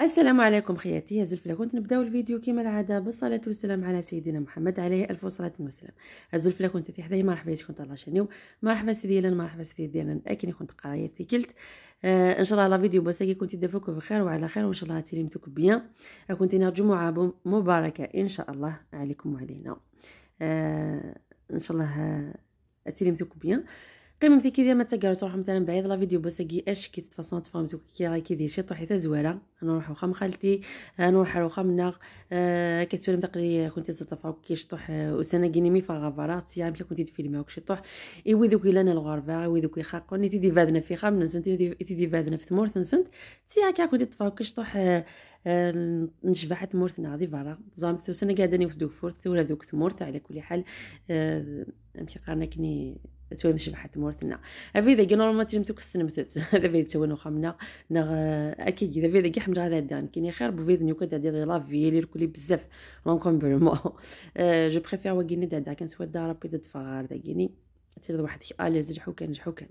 السلام عليكم خياتي يا زلفله كنت نبداو الفيديو كما العادة بالصلاه والسلام على سيدنا محمد عليه ألف صلاه وسلام. الزلفله كنت في حدايا مرحبا كنت الله شنيو مرحبا سيدي لنا مرحبا سيدي ديالنا اكني كنت قرايتي قلت آه إن شاء الله لا فيديو بساكي كنت دافوك بخير وعلى خير وإن شاء الله تلمتوك بيان. كنت جمعة مباركة إن شاء الله عليكم وعلينا. آه إن شاء الله تلمتوك بيان. قيم في كذا ما تقرا تروح مثلا بعيد لا فيديو بس كي اش كي تفاصون تفهمتو كي راهي كي دير شي طوحي زواره نروح وخا خالتي نروح وخا منا آه كتسولي متقري كنت تطفى كي شطوح وسنه كيني مي فغافارا تيام كي كنت تفيلمي وك شطوح إي ذوك لنا الغربه إي ذوك يخاقوني تيدي فادنا في خام نسنت تيدي فادنا في تمورت نسنت تيا كي كنت تطفى كي شطوح آه نشبح تمورتنا غادي برا زعما سنه قاعداني في دوك فورت ولا دوك تمورت على كل حال آه أمشي قارنا كني توي مش مورتنا افي ذا نورمال تلمتو كسنمتت هذا في تسوي نو خمنا نغ أكيد إذا في ذا حمد هذا دان كاين خير بو فيد نيوكا دي لا في لي ركولي بزاف. اون بيرمو جو بريفير وكيني دا. كان سوا دا ربي دد فغار دا. كيني تيرد واحد اليز جحو كان جحو كان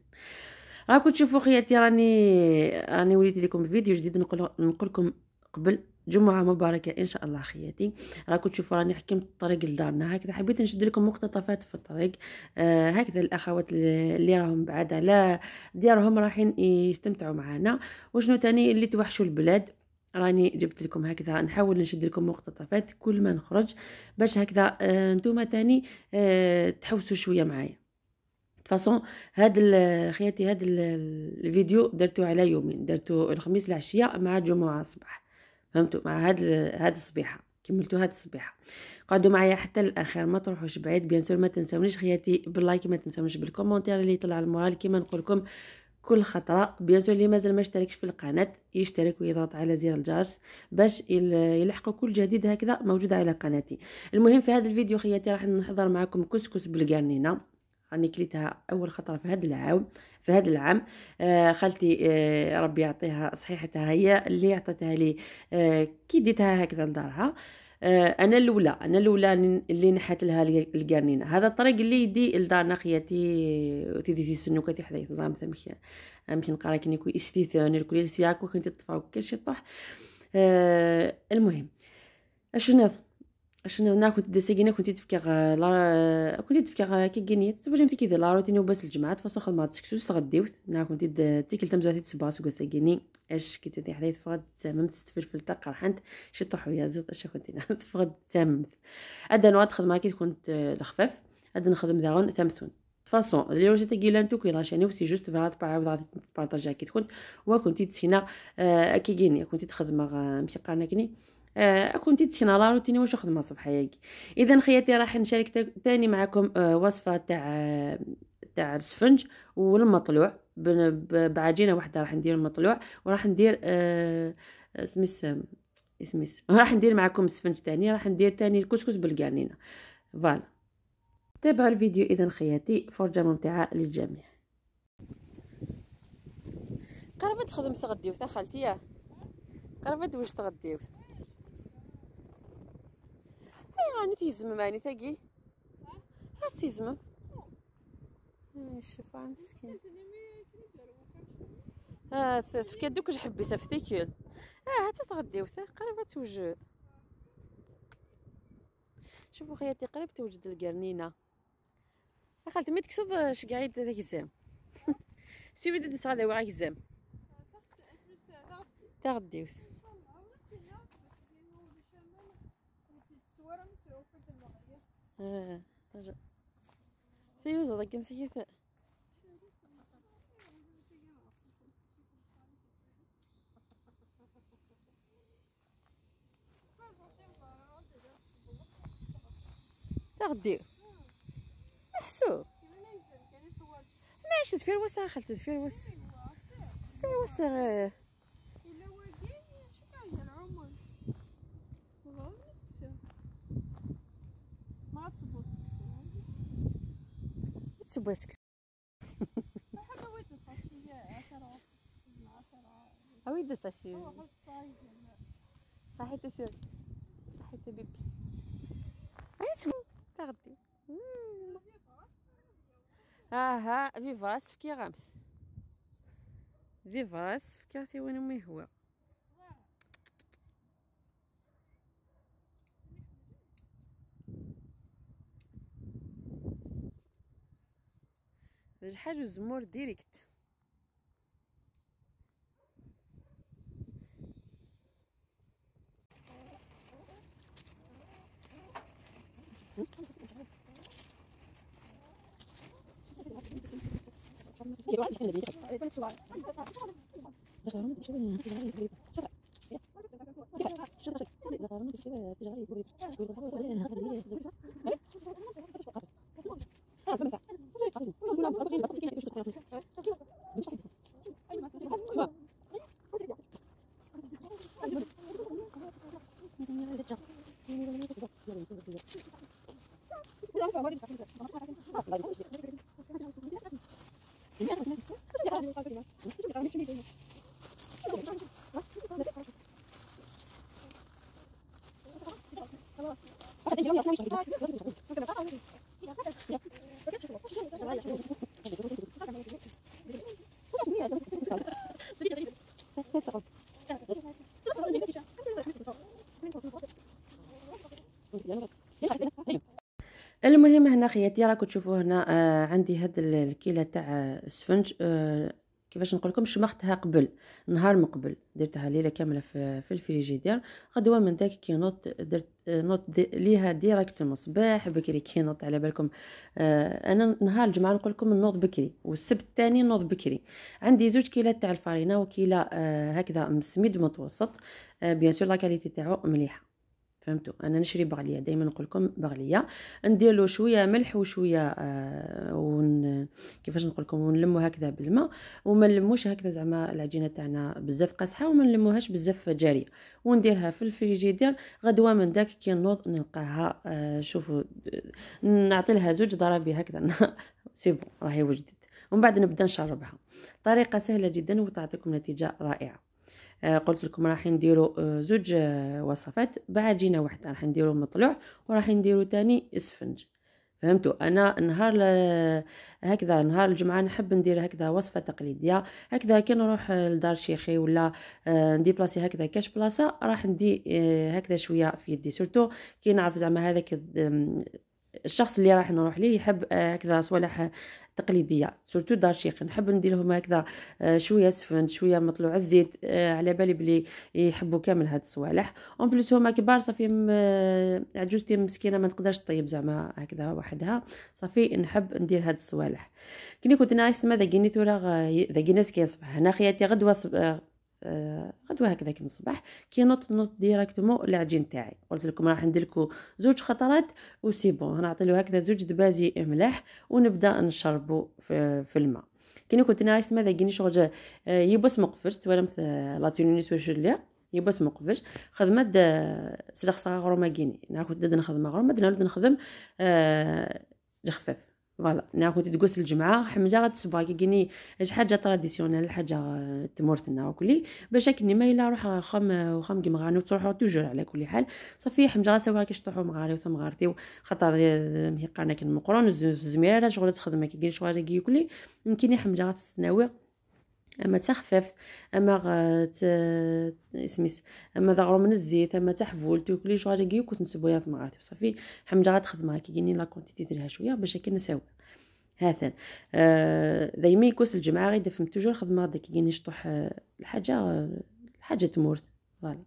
راكم تشوفوا خياتي راني راني وليت لكم فيديو جديد نقول نقول لكم قبل. جمعة مباركة إن شاء الله خياتي. راكم تشوفوا راني حكمت الطريق لدارنا. هكذا حبيت نشد لكم مقتطفات في الطريق. آه هكذا الأخوات اللي راهم بعاد على ديارهم رايحين يستمتعوا معنا وشنو تاني؟ اللي توحشوا البلاد. راني جبت لكم هكذا نحاول نشد لكم مقتطفات كل ما نخرج. باش هكذا آه نتوما تاني آه تحوسوا شوية معايا. façon هاد خياتي هاد الفيديو درتو على يومين. درتو الخميس العشية مع الجمعه الصباح فهمتوا؟ مع هاد هاد الصبيحة كملتوا هاد الصبيحة. قعدوا معايا حتى الاخير ما تروحوش بعيد bien sûr ما تنساونيش. خياتي بال like ما تنساونيش بال commentaire اللي يطلع ال moral. كيما نقول لكم كل خطرة. bien sûr اللي مازال ما اشتركش في القناة يشترك ويضغط على زر الجرس باش يلحقوا كل جديد هكذا موجود على قناتي. المهم في هذا الفيديو خياتي راح نحضر معكم كسكس بالقرنينة. راني كليتها أول خطرة في هذا العام في هذا العام. آه خالتي آه ربي يعطيها صحيحتها هي اللي عطاتها لي آه كي ديتها هكذا لدارها. أنا الأولى أنا الأولى اللي نحات لها القرنينه هذا الطريق اللي يدي لدارنا خياتي تيدي في سنو كتي حدايا زعما مشي مشي نقرا كني كوي استيثاني الكل سياكو كنت تطفاو كلشي طوح. آه المهم اشنو شنو أنا كنت دسيكينا كنت تفكر لا كنت تفكر كي كيني تبرمتي كي لا روتين وبس الجمعة فاصو خدمات سكسوس تغديوت أنا كنت تيكل تمزاتي تسباس وقلت كيني اش كنت تي حدايت فغد تممت تفلفل تقر حنت شي طحو يا زيد اش كنت تفغد تممت ادا نواد خدمه كي كنت الخفاف ادا نخدم داغون ثمثون فاصون اللي روجي تاكي تو كي لاشاني وسي جوست فات باع وضعت بارطاجا كي كنت وكنت تسينا كي كيني كنت تخدم مشي قانا كني آه كنتي تشينا لا روتيني واش خدمه صباحيه اذا خياتي راح نشارك تاني معكم آه وصفة تاع تاع السفنج والمطلوع. بعجينة واحدة راح ندير المطلوع وراح ندير آه سميس سميس راح ندير معكم السفنج تاني راح ندير تاني الكسكس بالقرنينة. فوالا. تابعوا الفيديو اذا خياتي فرجة ممتعة للجميع. قربت خدمت تغديو خالتي؟ قربت واش تغديو راني تيزمم راني ثقي هاس تيزمم شوف مسكين. آه في دوك حبي سافتيكل آه حتى تغديو قريبه توجد. شوفوا خياتي قريب توجد القرنينه خالتي ما تكسب اش قاعد ذاك الزام. سيبي دي صغار وعاك الزام. تغديوث آه فيوزة ضق مسكيفة تغدي محسوب. ماشي تفيروس خالتي سكس ويد ساشي صحيت سير صحيت بيبي اي تسبو تغدي ها ها فيفاس فكي غامس فيفاس فكي وين امي هو رجحاج والزمور ديريكت. 아, 근데 이런 게 어떤 것이 아니라, 그런 게 있어. 그러니까 나 따라오는 게 있어. خياتي راكم تشوفوا هنا آه عندي هاد الكيلة تاع السفنج آه كيفاش نقول لكم؟ شمختها قبل نهار من قبل درتها ليلة كاملة في, في الفريجيدير. غدوة من داك كي نوض درت نوض دي ليها direct المصباح بكري كي نوض على بالكم. آه أنا نهار الجمعة نقول لكم نوض بكري والسبت الثاني نوض بكري. عندي زوج كيلات تاع الفارينة وكيلة آه هكذا مسميد متوسط. آه bien sûr la qualité تاعو مليحة. فهمتوا؟ أنا نشري بغلية دائما نقول لكم بغلية. ندير له شوية ملح وشوية آه ون كيفاش نقول لكم؟ ونلمو هكذا بالماء. وما نلموش هكذا زعما العجينة تاعنا بزاف قاصحة وما نلموهاش بزاف جارية. ونديرها في الفريجيدير. غدوة من داك كي نوض نلقاها آه شوفوا نعطي لها زوج ضربي هكذا. c'est bon راهي وجدت. ومن بعد نبدأ نشربها. طريقة سهلة جدا وتعطيكم نتيجة رائعة. قلت لكم راح نديروا آه زوج آه وصفات. بعجينه واحدة راح نديروا مطلوع وراح نديروا تاني اسفنج. فهمتوا؟ أنا نهار هكذا نهار الجمعة نحب ندير هكذا وصفة تقليدية. هكذا كي نروح لدار شيخي ولا ندي بلاصي هكذا كاش بلاصة راح ندي هكذا شوية في يدي. surtout كي نعرف زعما هذاك الشخص اللي راح نروح ليه يحب هكذا صوالح تقليدية. surtout دار شيخ نحب ندير لهم هكذا شوية سفنج شوية مطلوع الزيت على بالي بلي يحبوا كامل هاد الصوالح. en plus هما كبار صافي عجوزتي مسكينة ما تقدرش طيب زعما هكذا وحدها. صافي نحب ندير هاد الصوالح. كني كنت ناعس ما ذاكيني تورا ناس كيصبح أنا خياتي غدوة غدوة هكذاك من الصباح. كي نوط نوط ديريكتومون العجين تاعي. قلت لكم راح ندير لكم زوج خطرات وسي بون. نعطي له هكذا زوج دبازي ملاح ونبدا نشربو في, في الماء. كي كنت ناعس ماذا كيني شغل يبس مقفرت. ولا مثل لاتونيس واش ليا يبس مقفش خدمت سلخ صغار غرو ما كيني ناخذ نخدم غرو ما نخدم آه جخفاف. فوالا. ناخذ تقوس الجمعه حمجه غتسبغ كيني حاجة تراديسيونيل حاجة تمورتنا وكلي. باش كني ما إلا روح خم وخم كي مغاني وتروحوا توجور على كل حال. صافي حمجه غسوا كي شطحوا مغاري وثم غارتي خاطر مهيقانا كان مقرون الزميره شغل تخدم كي شغل كي يمكن حمجه غتسناوي أما تخفف أما غت اسميس أما ضغرو من الزيت أما تحفول توكلي شغل كي كنت نسبويا في مغاتي صافي حمجة غتخدمها كي جيني لا كونتيتي ديالها شوية باش هكا نساوي هاثن. آه دايما يكوس الجمعة غير دفم توجور خدمة داك كي نشطح الحاجة الحاجة تمورت فوالا.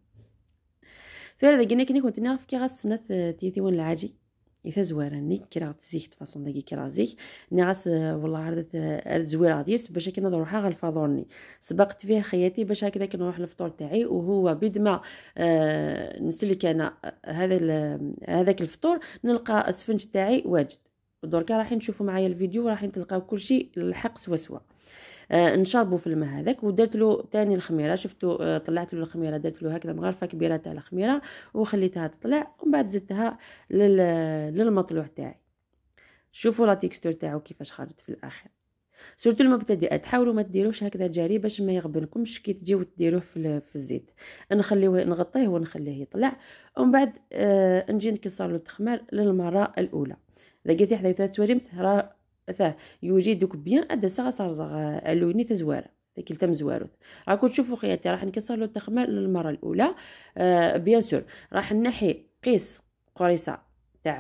ثاني داك كي كنت نعرف كي غسنت تيتي وين العاجي. إذا زوارني كي راه تزيك فاصون داكي كي راه زيك نعس والله عرضت زويرة غاديس باش كي نروحها غالفاضورني سبقت فيه خياتي باش هكذا نروح للفطور تاعي وهو بيد ما آه نسلك أنا هذا هذاك الفطور نلقى السفنج تاعي واجد. دركا راح نشوفوا معايا الفيديو راح تلقاو كل شيء الحق سوا سوا. آه نشربوا في الماء هذاك ودرت له تاني الخميرة. شفتوا آه طلعت له الخميرة درت له هكذا مغرفة كبيرة تاع الخميرة وخليتها تطلع ومن بعد زدتها لل... للمطلوع تاعي. شوفوا لا تيكستور تاعو كيفاش خرجت في الآخر. سورتو المبتدئات حاولوا ما تديروش هكذا جاري باش ما يغبنكمش كي تجيو تديروه في, في الزيت. نخليوه نغطيه ونخليه يطلع ومن بعد آه نجي نكسر له التخمار للمرة الأولى. قلتي حدا ثلاث تواريم راه ثاه يوجي دوك بيان ادا ساغا صارزغ الوني تزوار ذاك التم زواروث راكم تشوفوا خياتي راح نكسر له التخمار للمرة الأولى. آه bien sûr راح نحي قيس قريصة تاع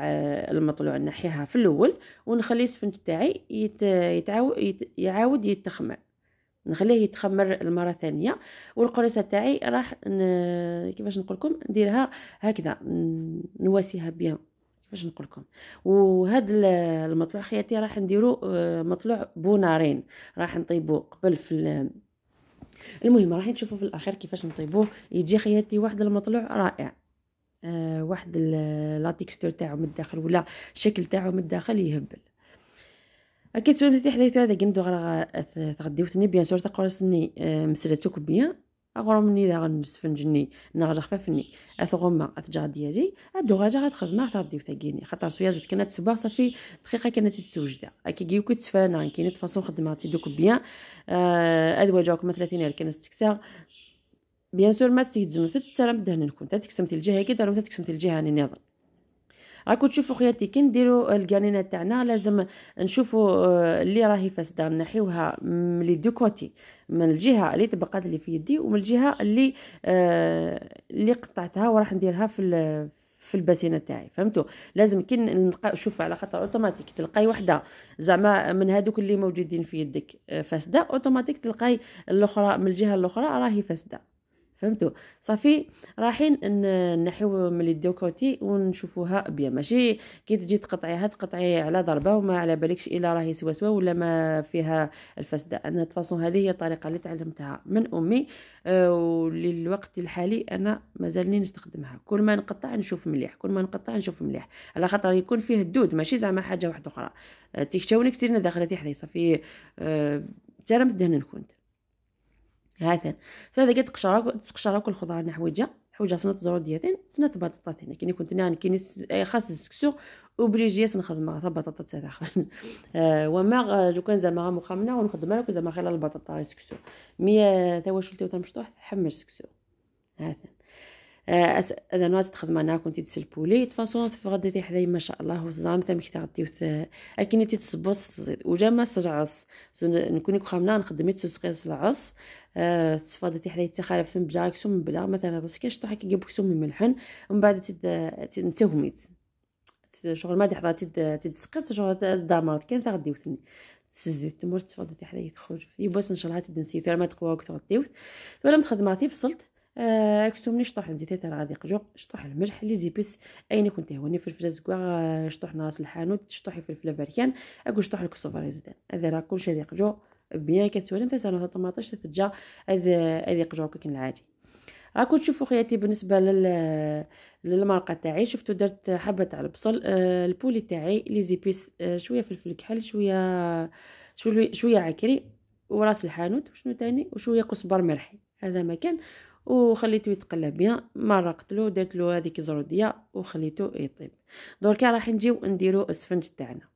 المطلوع نحيها في الأول ونخلي السفنج تاعي يتعاود يعاود يتخمر. نخليه يتخمر المره ثانية والقريصة تاعي راح ن... كيفاش نقول لكم نديرها هكذا نواسيها bien. كيفاش نقول لكم. وهذا المطلوع خياتي راح نديرو آه، مطلوع بونارين. راح نطيبو قبل في المهم راح نشوفوا في الأخير كيفاش نطيبوه يجي خياتي واحد المطلوع رائع. آه واحد لا تيكستور تاعو من الداخل ولا الشكل تاعو من الداخل يهبل. أكيد سؤال متي حديث هذا كندو غرا تغديوتني. بيان سور تقرصني مسرتو بيان. اغرمني ذا غنسفنجني نغجا خفافني اثغما اثجا ديالي أدو غاجا غتخدنا تغديو ثاقيني خاطر سويا زدت كانت سبا صافي دقيقة كانت تستوجدا أكي كيو كنت سفانا كاين فاصون خدماتي دوك بيان. آه جاكم 30 كانت تكسا بيان سور ما تيتزمو تتسرم دهن نكون. تكسمتي الجهة كي دارو تكسمتي الجهة نظام راكو تشوفوا خياتي كي نديرو القانينه تاعنا لازم نشوفوا آه، اللي راهي فاسدة نحيوها من لي كوتي من الجهة اللي تبقات لي في يدي ومن الجهة اللي آه اللي قطعتها وراح نديرها في في الباسينة تاعي فهمتوا لازم كي نلقى شوف على خاطر أوتوماتيك تلقاي وحدة زعما من هذوك اللي موجودين في يدك آه، فاسدة أوتوماتيك تلقاي الأخرى من الجهة الأخرى راهي فاسدة. فهمتوا؟ صافي رايحين نحيو من les deux côtés ونشوفوها bien. ماشي كي تجي تقطعيها تقطعي على ضربة وما على بالكش إلا راهي سوا سوا ولا ما فيها الفسده أنا la façon هذه هي الطريقة اللي تعلمتها من أمي آه، وللوقت الحالي أنا مازالني نستخدمها. كل ما نقطع نشوف مليح كل ما نقطع نشوف مليح. على خاطر يكون فيه الدود ماشي زعما حاجة واحدة أخرى. آه، تيكشاوني كثير داخلة حدي صافي أه ترى متدهن كنت. هذا فهذا قد قشرة تقشرة كل خضار حويجة. حويجة سنة زرو ديالين سنة بطاطا هنا كيني كنت نعني كيني خاص السكسو وبريجياس نخدم غا بطاطا تاع داخل آه وما لو كان زعما مخمنة ونخدم لك زعما خلال البطاطا سكسو مي توا شلتي وتمشطوح تحمل سكسو هذا إذا نواز تخدم أنا كنت تسلبولي تفاصون تفغدتي حدايا ما شاء الله وزام ثم كي تغديو أكيد تصبص تزيد وجا ما سرعص نكوني خامنا نخدمي تسقي سلعص أه تصفادتي حدايا تخالف ثم بجاك سم بلا مثلا راسك شطو حكي جيبك سم من ملحن ومن بعد تد تهميت شغل ما دحضا تد تدسقط شغل دامرت كان تغديو ثني تسزيت تمر تصفادتي حدايا تخرج. في بوس إن شاء الله تدنسي ما تقواك تغديوت ولا متخدماتي فصلت. اكسومني شطوح نزيد تاع غادي قجو شطوح الملح لي زيبس. أين كنت هوني فلفل زكوا شطوح ناس الحانوت شطوحي فلفل فريان أكو شطوح الكسوفر زدان هذا راه كلشي هذي قجو بيان كتسوالم تاع سنه طماطش تتجا هذا هذي قجو كيكن العادي. راكم تشوفوا خياتي بالنسبة لل للمرقة تاعي. شفتوا درت حبة تاع البصل آه البولي تاعي لي زيبيس آه شوية فلفل كحل شوية شوية شوية عكري وراس الحانوت وشنو تاني؟ وشوية كزبر ملحي. هذا ما كان. وخليته يتقلى bien مرقت له درت له هذيك زرودية وخليته يطيب. دركا راح نجيو نديرو السفنج تاعنا.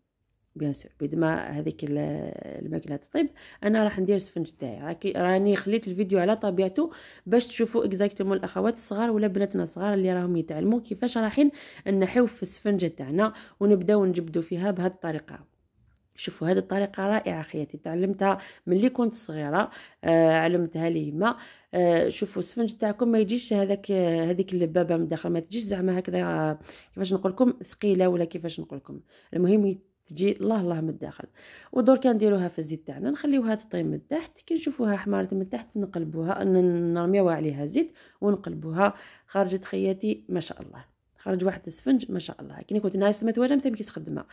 bien sûr بيد ما هذيك الماكلة تطيب أنا راح ندير السفنج تاعي. راني خليت الفيديو على طبيعته باش تشوفوا exactement الأخوات الصغار ولا بناتنا الصغار اللي راهم يتعلموا كيفاش رايحين نحيو في السفنجه تاعنا ونبداو نجبدوا فيها بهذه الطريقة. شوفوا هذه الطريقة رائعة خياتي. تعلمتها ملي كنت صغيرة آه علمتها لي ما آه شوفوا السفنج تاعكم ما يجيش هذاك هذيك اللبابة من داخل. ما تجيش زعما هكذا كيفاش نقول لكم ثقيلة ولا كيفاش نقول لكم. المهم تجي الله الله من الداخل. ودور كنديروها في الزيت تاعنا نخليوها تطيب من تحت. كي نشوفوها حمارت من تحت نقلبوها نرميوها عليها زيت ونقلبوها. خرجت خياتي ما شاء الله. خرج واحد السفنج ما شاء الله. كي كنت ناس تمت واجا مثلا كي تخدمها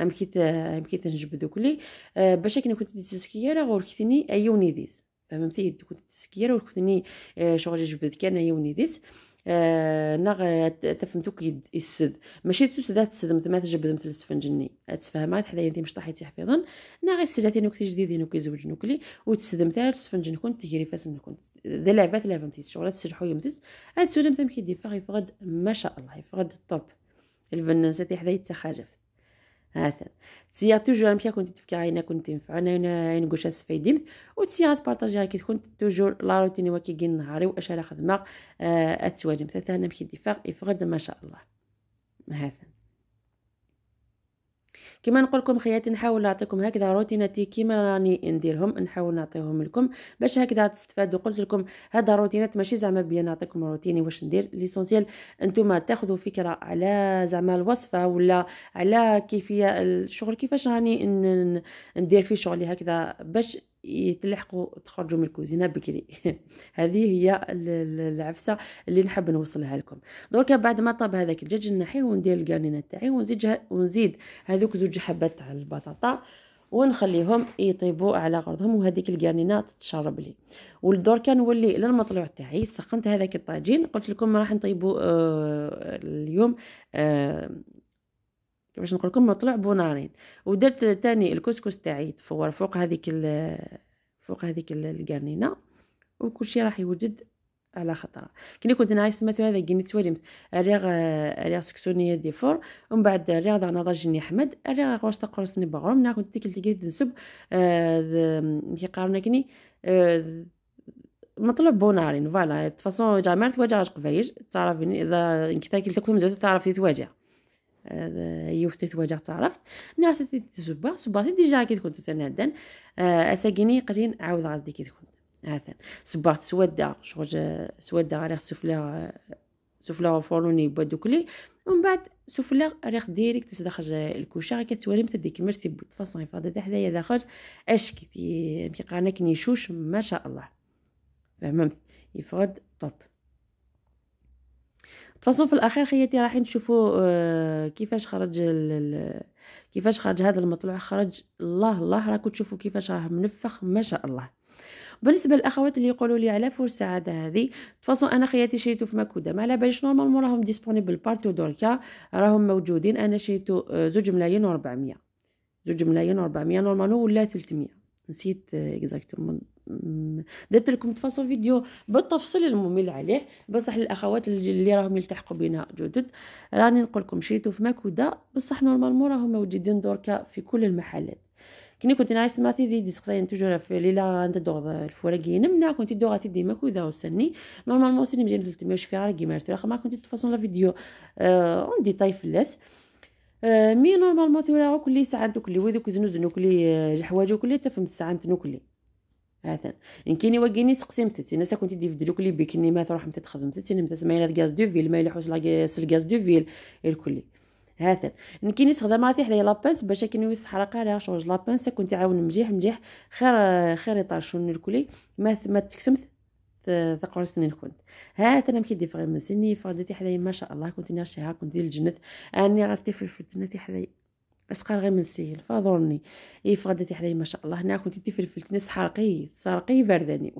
ام كي ام كي تنجبدو كلي أه باش كي كنت تسكيرا غور كثني ايوني ديس فهمتي؟ كنت تسكيرا وكثني أه شغل جبد كان ايوني ديس آه تفهمتو يسد. ماشي تسد تسد ما تجبد مثل السفنجني تفهمات حدايا انت مش طاحيتي حفيظا. نغ تسلاتي نوكتي جديدين نوكي زوج نوكلي وتسد مثل السفنجن كنت تجري فاس كنت. ذا لعبات لعبتي شغل تسرحو يمتز هاد سودا مثلا كي ديفا يفقد ما شاء الله. يفقد الطوب الفنان ساتي حدايا تخاجف هذا تسيا توجور بيا كنت تفكر عينا كنت أنا نقولش فايديمت و تسيا تبارطاجي كي كنت توجور لا روتين وكي كي نهاري وأش راه خدمة اتسواجم ثلاثة أنا مشي دفاق يفقد ما شاء الله. هذا كما نقول لكم خياتي نحاول نعطيكم هكذا روتيناتي كيما راني نديرهم نحاول نعطيهم لكم باش هكذا تستفادوا. قلت لكم هذا روتينات ماشي زعما بيا نعطيكم روتيني واش ندير. ليسونسيال أنتم تاخذوا فكرة على زعما الوصفة ولا على كيفية الشغل كيفاش راني ندير في شغلي هكذا باش تلحقوا تخرجوا من الكوزينة بكري. هذه هي العفسة اللي نحب نوصلها لكم. درك بعد ما طاب هذاك الدجاج نحيه وندير الكارنينة تاعي ونزيد ونزيد هذوك زوج حبات تاع البطاطا ونخليهم يطيبوا على غرضهم وهذيك الكارنينة تتشرب لي. والدركا نولي للمطلوع تاعي سخنت هذاك الطاجين قلت لكم راح نطيبوا آه اليوم آه كيفاش نقول لكم مطلوع بونارين. ودرت تاني الكسكس تاعي تفور فوق هذيك فوق هذيك القرنينه وكل شيء راح يوجد على خطرة. كني كنت نعيش مثلا هذا كني توالمت الريغ الريغ سكسونية دي فور ومن بعد الريغ دا نضا جني أحمد الريغ قرص تقرصني بغرم نا كنت تيكل تيكل تنسب كي قارنا كني مطلوب بونارين فوالا. تفاصون جامعت تواجه قفايج تعرف إذا كنت تاكل تكون مزوت تعرف تواجه يوثت وجهت عرفت. ناس تسبا سبا ديجا كي كنت سنادن اساكيني قرين عاود غازدي كي كنت هذا سبا سودا شغل سودا غير سفلا سفلا فوروني بودو كلي. ومن بعد سفلا ريخ ديريكت تدخل الكوشة كتولي ديك مرتي بتفاصون فاضي حدايا داخل اش كي كي قارنك نيشوش؟ ما شاء الله. فهمت؟ يفرد طب. فاصون في الأخير خياتي راح نشوفوا آه، كيفاش خرج كيفاش خرج هذا المطلوع خرج الله الله راكم تشوفوا كيفاش راه منفخ ما شاء الله. بالنسبة للأخوات اللي يقولوا لي على four السعادة هذه façon أنا خياتي شريته في ماكودا ما على باليش normalement راهم disponible partout دوركا راهم موجودين. أنا شريته آه، زوج ملايين و400 زوج ملايين و400 normalement ولا 300 نسيت exactement درت لكم تفاصيل فيديو بالتفصيل الممل عليه. بصح للأخوات اللي راهم يلتحقوا بنا جدد. راني نقول لكم شريتو في ماكودا. بصح normalement راهم موجودين دركا في كل المحلات. كني كنت نعيش ماتي دي ديسقسين توجور في ليلا أنت دوغ الفوراقين منا كنت دوغا تدي ماكودا وسني. نورمالمون سني مزيان 300 وش في راكي مارت. ما كنت تفاصيل الفيديو آه أون ديتاي فلاس آه مي نورمالمون ثورا كل ساعه كل وذوك زنو زنو كل جحواجو كل تفهم ساعه كل هذا. إن كيني وكيني سقسي متتي ناس كنت دي فيديو كلي بكني ما تروح متت خدم متتي متت مايله غاز دو فيل مايله حوس لاغاز الغاز دو فيل الكلي هذا. نكيني استخدام عادي حدايا لابانس باش كيني ويس حرقه على شوج لابانس كنت عاون مجيح مجيح خير خير يطرشون الكلي ما ما تكسمت ثقور سنين كنت. هذا أنا مكي دي فغي من سني فغدتي حدايا ما شاء الله كنت ناشيها كنت ديال الجنة. أني غاستي في الفتنة حدايا. اسقال غير من سيل فاضرني اي فغدتي حدايا ما شاء الله. تي فلفلتني سحرقي سرقي برداني.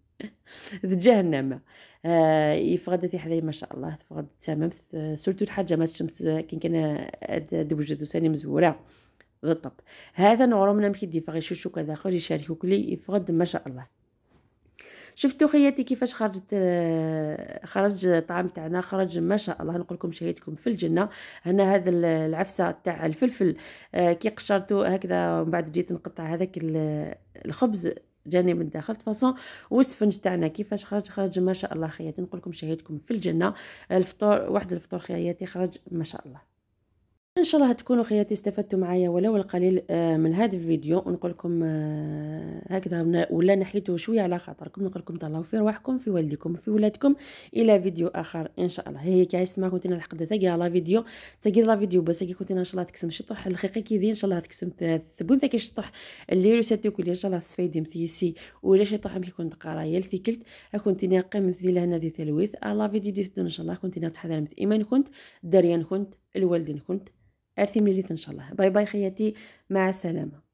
ذ جهنم. آه يفغدتي حدايا ما شاء الله. فغد تمام. سورتو الحاجة ما الشمس كين كان دوجدو ساني مزورة. بالطب هذا نورو من مكيدي فغي شوشو كذا خرج يشاركو كلي يفغد ما شاء الله. شفتوا خياتي كيفاش خرجت آه، خرج الطعام تاعنا خرج ما شاء الله نقول لكم شهيتكم في الجنة. هنا هذا العفسة تاع الفلفل آه، كي قشرته هكذا ومن بعد جيت نقطع هذاك الخبز جاني من الداخل. فاصون والسفنج تاعنا كيفاش خرج؟ خرج ما شاء الله خياتي نقول لكم شهيتكم في الجنة. الفطور واحد الفطور خياتي خرج ما شاء الله. إن شاء الله تكونوا خياتي استفدتوا معايا ولو القليل آه، من هذا الفيديو. ونقول لكم آه، هكذا ولا نحيتوا شوية على خاطركم. نقول لكم تهلاو في رواحكم في والديكم في ولادكم. إلى فيديو آخر إن شاء الله. هي كي ما كنت لحقت تاقي على فيديو. تاقي لا فيديو بس كي كنت إن شاء الله تكسم شطح الخيقي كي دي إن شاء الله تكسم تبون ذاك الشطح اللي رسالتي كل إن شاء الله تسفيدي مثيسي ولا شطح مكي كنت قرايه كلت. كنت ناقم مثلي لهنا دي تلويث. على فيديو دي إن شاء الله. كنت نتحضر مثل إيمان كنت داريان كنت الوالدين كنت. أرثي مليت إن شاء الله. باي باي خياتي مع السلامة.